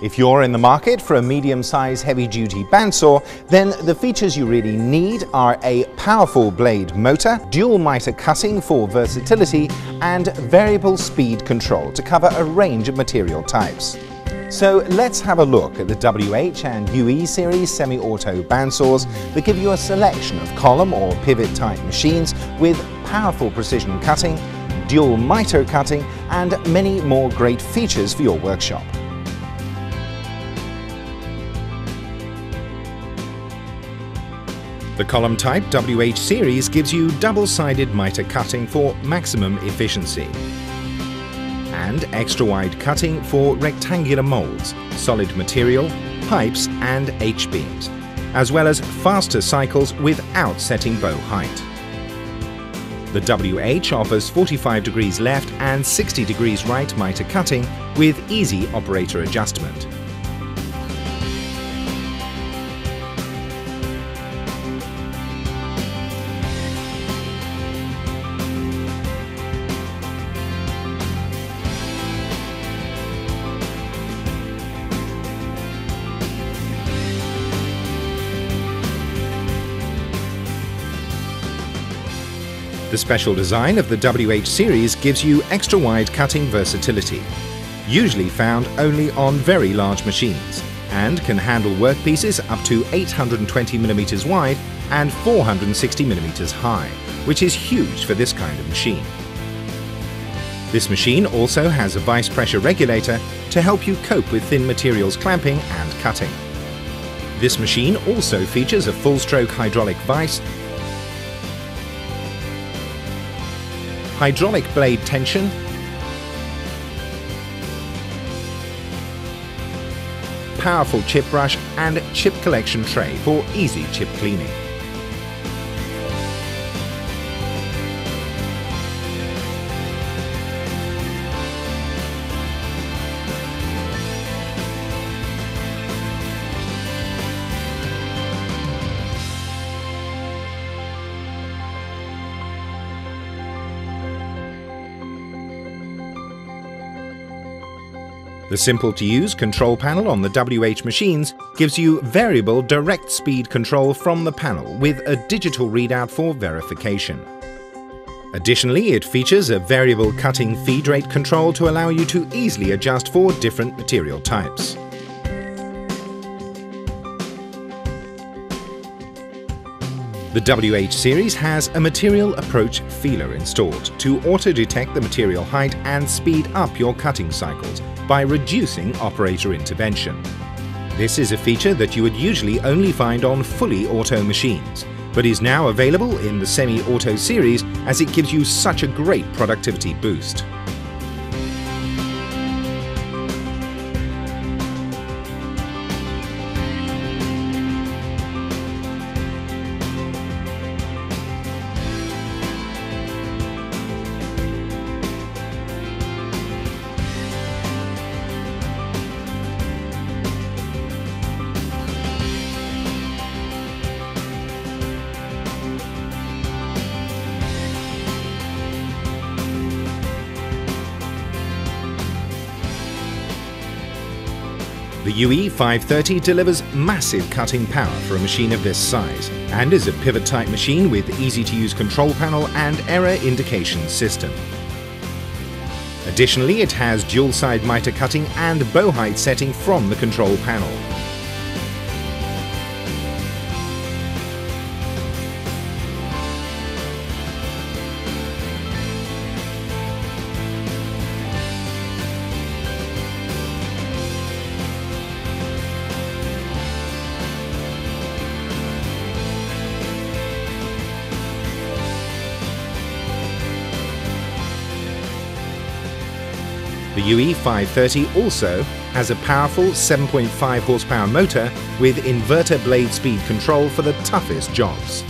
If you're in the market for a medium-sized heavy-duty bandsaw, then the features you really need are a powerful blade motor, dual miter cutting for versatility, and variable speed control to cover a range of material types. So let's have a look at the WH and UE series semi-auto bandsaws that give you a selection of column or pivot type machines with powerful precision cutting, dual miter cutting, and many more great features for your workshop. The column type WH series gives you double-sided miter cutting for maximum efficiency and extra-wide cutting for rectangular molds, solid material, pipes and H-beams, as well as faster cycles without setting bow height. The WH offers 45 degrees left and 60 degrees right miter cutting with easy operator adjustment. The special design of the WH series gives you extra wide cutting versatility, usually found only on very large machines, and can handle workpieces up to 820mm wide and 460mm high, which is huge for this kind of machine. This machine also has a vice pressure regulator to help you cope with thin materials clamping and cutting. This machine also features a full-stroke hydraulic vice hydraulic blade tension, powerful chip brush and chip collection tray for easy chip cleaning. The simple-to-use control panel on the WH machines gives you variable direct speed control from the panel with a digital readout for verification. Additionally, it features a variable cutting feed rate control to allow you to easily adjust for different material types. The WH series has a material approach feeler installed to auto-detect the material height and speed up your cutting cycles by reducing operator intervention. This is a feature that you would usually only find on fully auto machines, but is now available in the semi-auto series as it gives you such a great productivity boost. The UE530 delivers massive cutting power for a machine of this size and is a pivot-type machine with easy-to-use control panel and error indication system. Additionally, it has dual-side miter cutting and bow height setting from the control panel. The UE530 also has a powerful 7.5 horsepower motor with inverter blade speed control for the toughest jobs.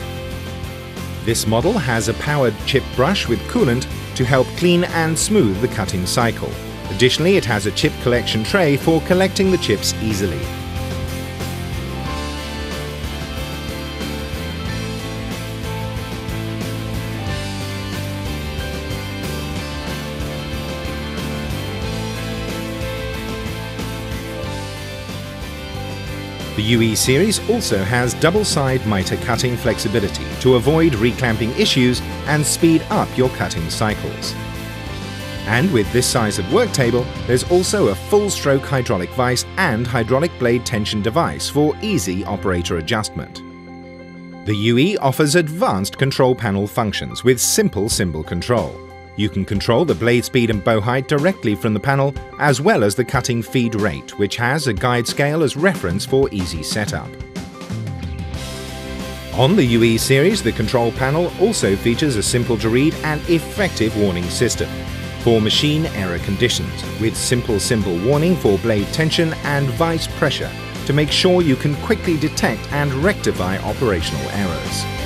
This model has a powered chip brush with coolant to help clean and smooth the cutting cycle. Additionally, it has a chip collection tray for collecting the chips easily. The UE series also has double-side miter cutting flexibility to avoid reclamping issues and speed up your cutting cycles. And with this size of work table, there's also a full-stroke hydraulic vise and hydraulic blade tension device for easy operator adjustment. The UE offers advanced control panel functions with simple symbol control. You can control the blade speed and bow height directly from the panel, as well as the cutting feed rate, which has a guide scale as reference for easy setup. On the UE series, the control panel also features a simple to read and effective warning system for machine error conditions with simple symbol warning for blade tension and vise pressure to make sure you can quickly detect and rectify operational errors.